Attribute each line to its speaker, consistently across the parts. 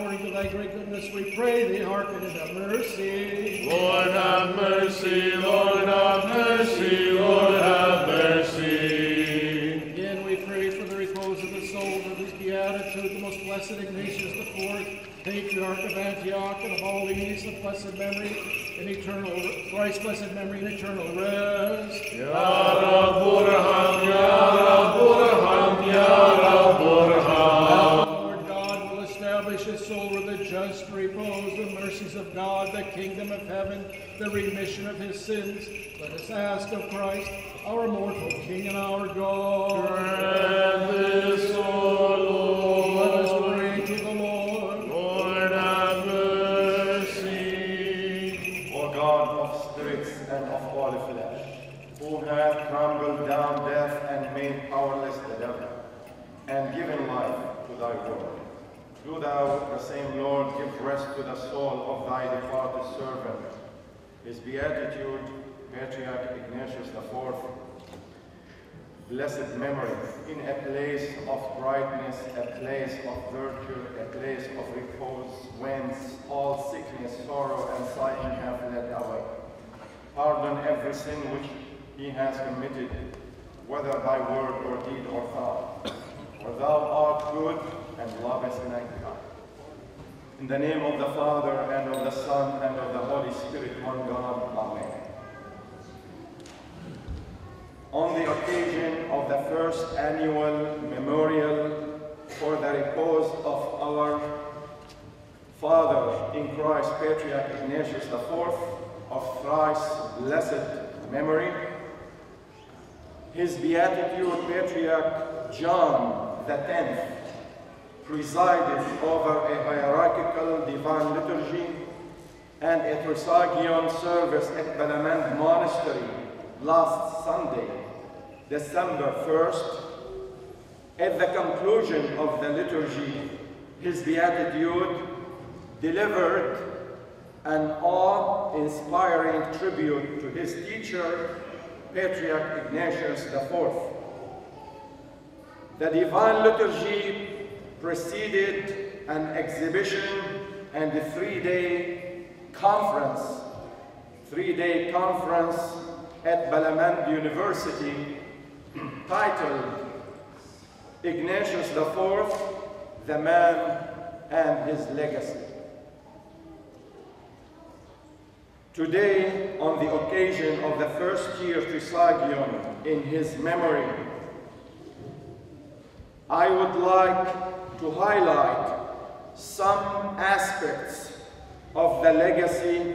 Speaker 1: according to thy great goodness, we pray thee, hearken and have mercy.
Speaker 2: Lord have mercy, Lord have mercy, Lord have mercy.
Speaker 1: Again, we pray for the repose of the souls of his beatitude, the most blessed Ignatius IV, Patriarch of Antioch, and of all these of blessed memory, in eternal, thrice blessed memory, in eternal rest.
Speaker 2: Ya Rab Burham, Ya Rab Burham, Ya Rab
Speaker 1: just repose, the mercies of God, the kingdom of heaven, the remission of his sins. Let us ask of Christ, our mortal King and our God.
Speaker 2: Grant this, O Lord.
Speaker 1: Let us
Speaker 2: Lord.
Speaker 1: pray to the Lord.
Speaker 2: Lord have mercy.
Speaker 3: O God of spirits and of all flesh, who have crumbled down death and made powerless the devil, and given life to thy word. Do thou, the same Lord, give rest to the soul of thy departed servant, his beatitude, Patriarch Ignatius IV, blessed memory, in a place of brightness, a place of virtue, a place of repose, whence all sickness, sorrow, and sighing have fled away. Pardon every sin which he has committed, whether by word or deed or thought. For thou art good and lovest mankind. In the name of the Father, and of the Son, and of the Holy Spirit, one God, Amen. On the occasion of the first annual memorial for the repose of our Father in Christ, Patriarch Ignatius IV, of thrice blessed memory, his Beatitude Patriarch John X presided over a hierarchical divine liturgy and a Trisagion service at Balamand Monastery last Sunday, December 1st. At the conclusion of the liturgy, his Beatitude delivered an awe-inspiring tribute to his teacher, Patriarch Ignatius IV. The Divine Liturgy preceded an exhibition and a three-day conference, three-day conference at Balamand University titled Ignatius IV, the Man and His Legacy. Today, on the occasion of the first year Trisagion in his memory, I would like to highlight some aspects of the legacy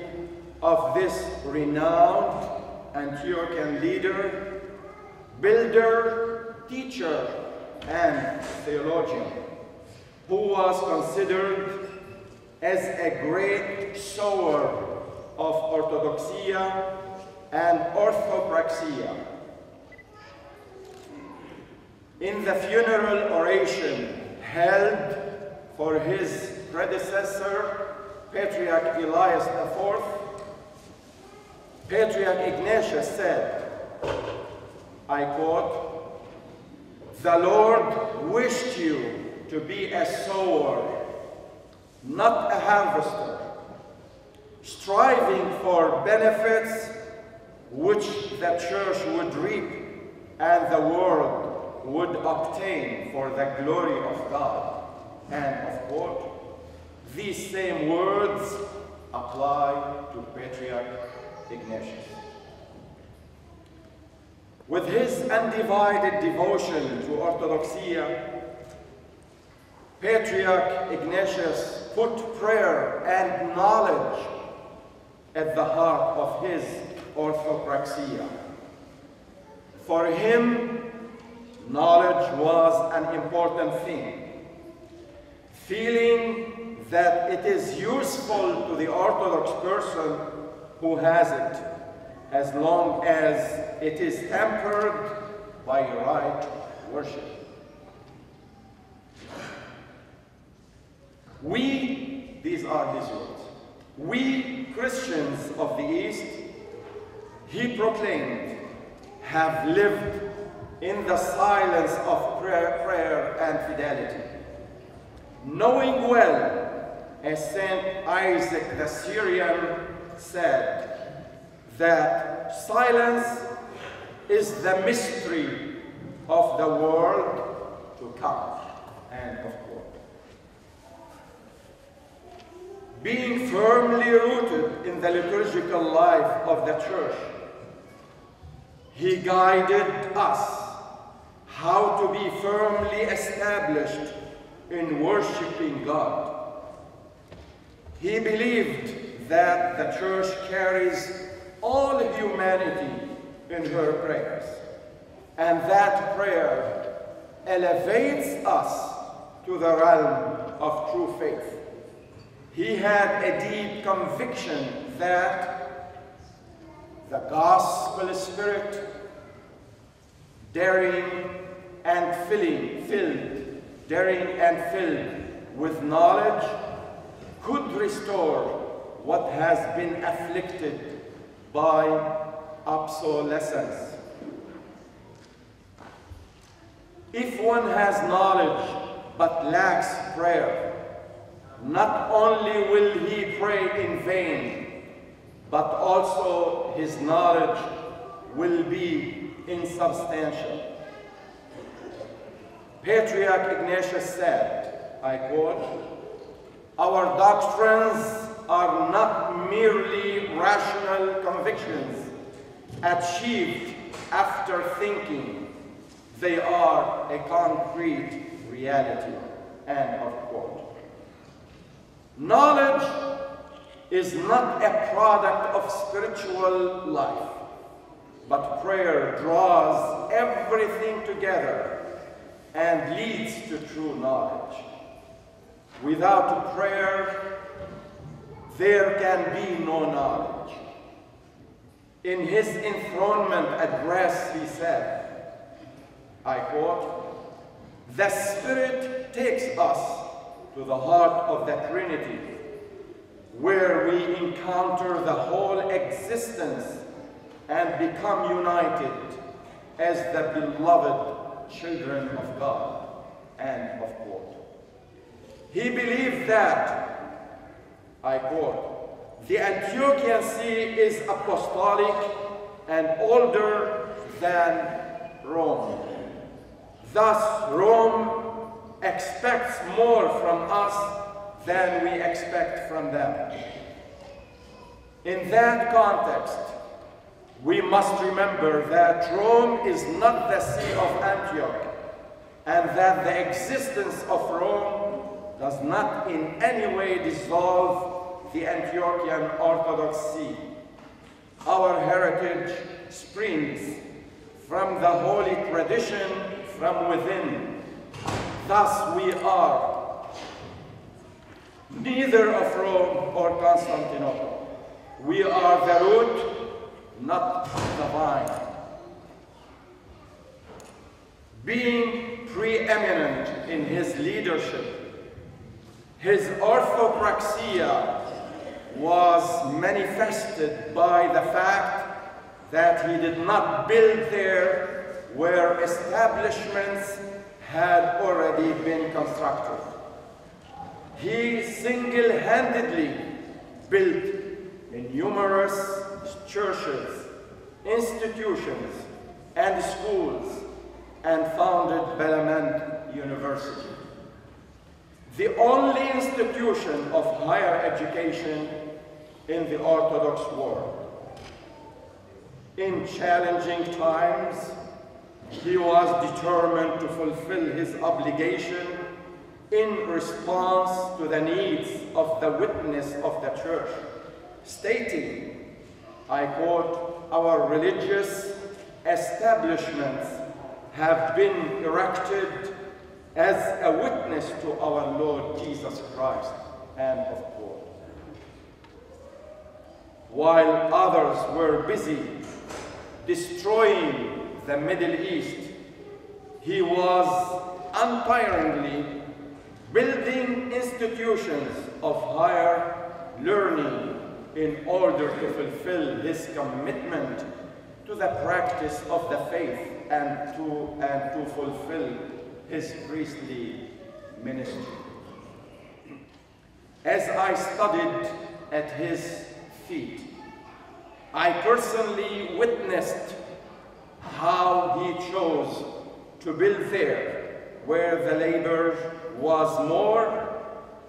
Speaker 3: of this renowned Antiochian leader, builder, teacher, and theologian, who was considered as a great sower of orthodoxia and orthopraxia. In the funeral oration held for his predecessor, Patriarch Elias IV, Patriarch Ignatius said, I quote, The Lord wished you to be a sower, not a harvester, striving for benefits which the church would reap and the world would obtain for the glory of God. And of course, these same words apply to Patriarch Ignatius. With his undivided devotion to orthodoxia, Patriarch Ignatius put prayer and knowledge at the heart of his orthopraxia. For him, knowledge was an important thing. Feeling that it is useful to the Orthodox person who has it, as long as it is tempered by right worship. We, these are his words, we Christians of the East, he proclaimed, have lived in the silence of prayer, prayer and fidelity, knowing well, as Saint Isaac the Syrian said, that silence is the mystery of the world to come. And of course, Being firmly rooted in the liturgical life of the church, he guided us how to be firmly established in worshiping God. He believed that the church carries all humanity in her prayers, and that prayer elevates us to the realm of true faith. He had a deep conviction that the gospel spirit, daring and filling, filled, daring and filled with knowledge, could restore what has been afflicted by obsolescence. If one has knowledge but lacks prayer, not only will he pray in vain, but also his knowledge will be insubstantial. Patriarch Ignatius said, I quote, our doctrines are not merely rational convictions achieved after thinking. They are a concrete reality. End of quote. Knowledge is not a product of spiritual life, but prayer draws everything together and leads to true knowledge. Without prayer, there can be no knowledge. In his enthronement address, he said, I quote, the Spirit takes us to the heart of the Trinity, where we encounter the whole existence and become united as the beloved children of God. End of quote. He believed that, I quote, the Antiochian See is apostolic and older than Rome. Thus, Rome expects more from us than we expect from them. In that context, we must remember that Rome is not the see of Antioch, and that the existence of Rome does not in any way dissolve the Antiochian Orthodox See. Our heritage springs from the holy tradition from within. Thus we are neither of Rome or Constantinople. We are the root, not the vine. Being preeminent in his leadership, his orthopraxia was manifested by the fact that he did not build there where establishments had already been constructed. He single-handedly built numerous churches, institutions, and schools, and founded Balamand University. The only institution of higher education in the Orthodox world. In challenging times, he was determined to fulfill his obligation in response to the needs of the witness of the church, stating, I quote, our religious establishments have been erected as a witness to our Lord Jesus Christ, end of quote. While others were busy destroying the Middle East, he was untiringly building institutions of higher learning in order to fulfill his commitment to the practice of the faith and to, and to fulfill his priestly ministry. As I studied at his feet, I personally witnessed how he chose to build there where the labor was more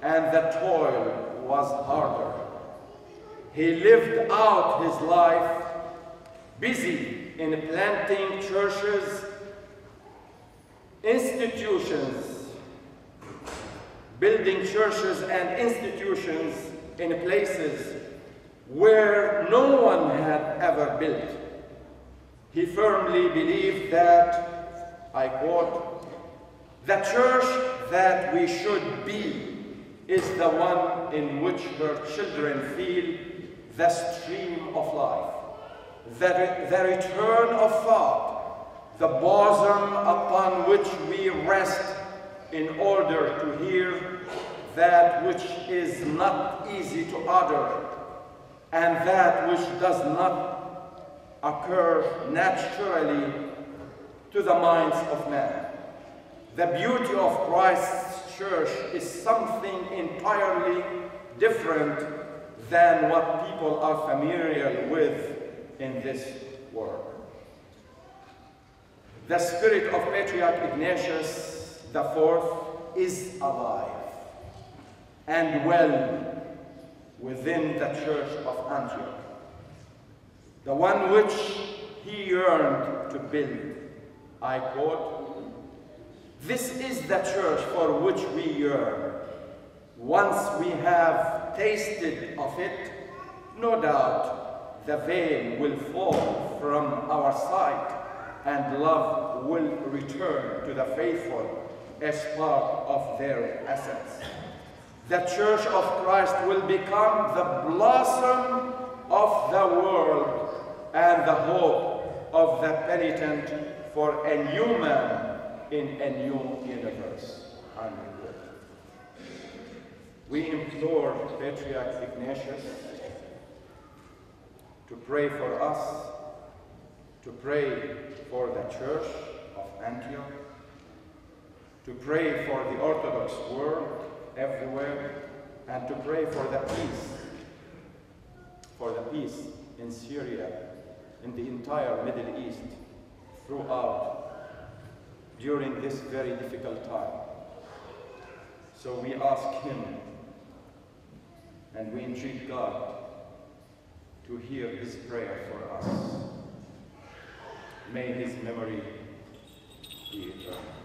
Speaker 3: and the toil was harder. He lived out his life busy in planting churches, institutions, building churches and institutions in places where no one had ever built. He firmly believed that, I quote, the church that we should be is the one in which her children feel the stream of life, the, the return of thought, the bosom upon which we rest in order to hear that which is not easy to utter and that which does not occur naturally to the minds of men. The beauty of Christ's church is something entirely different than what people are familiar with in this world. The spirit of Patriarch Ignatius IV is alive and well within the church of Antioch, the one which he yearned to build. I quote, This is the church for which we yearn. Once we have tasted of it, no doubt the veil will fall from our sight and love will return to the faithful as part of their essence the church of Christ will become the blossom of the world and the hope of the penitent for a new man in a new universe. We implore Patriarch Ignatius to pray for us, to pray for the church of Antioch, to pray for the Orthodox world, everywhere and to pray for the peace, for the peace in Syria, in the entire Middle East, throughout, during this very difficult time. So we ask him and we entreat God to hear his prayer for us. May his memory be eternal.